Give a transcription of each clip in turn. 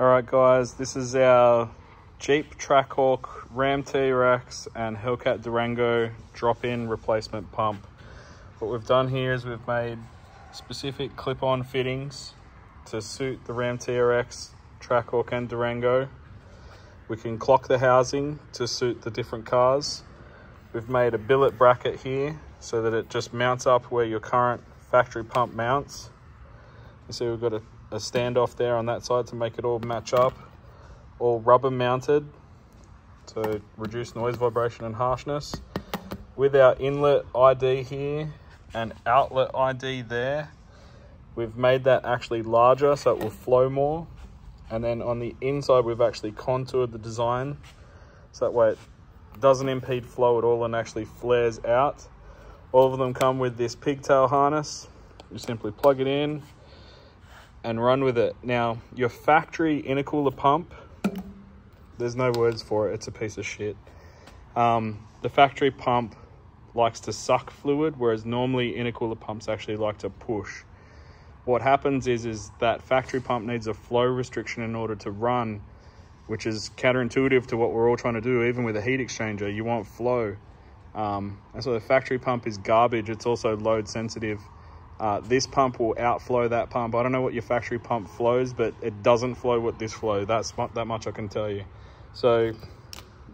All right, guys, this is our Jeep Trackhawk, Ram T-Rex, and Hellcat Durango drop-in replacement pump. What we've done here is we've made specific clip-on fittings to suit the Ram TRX, Trackhawk, and Durango. We can clock the housing to suit the different cars. We've made a billet bracket here so that it just mounts up where your current factory pump mounts. You see we've got a a standoff there on that side to make it all match up. All rubber mounted to reduce noise, vibration and harshness. With our inlet ID here and outlet ID there, we've made that actually larger so it will flow more. And then on the inside, we've actually contoured the design so that way it doesn't impede flow at all and actually flares out. All of them come with this pigtail harness. You simply plug it in, and run with it. Now, your factory intercooler pump, there's no words for it. It's a piece of shit. Um, the factory pump likes to suck fluid, whereas normally intercooler pumps actually like to push. What happens is, is that factory pump needs a flow restriction in order to run, which is counterintuitive to what we're all trying to do, even with a heat exchanger. You want flow. Um, and so the factory pump is garbage. It's also load sensitive. Uh, this pump will outflow that pump. I don't know what your factory pump flows, but it doesn't flow what this flow. That's that much I can tell you. So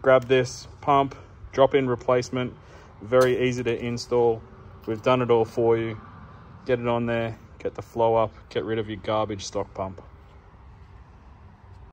grab this pump, drop in replacement, very easy to install. We've done it all for you. Get it on there, get the flow up, get rid of your garbage stock pump.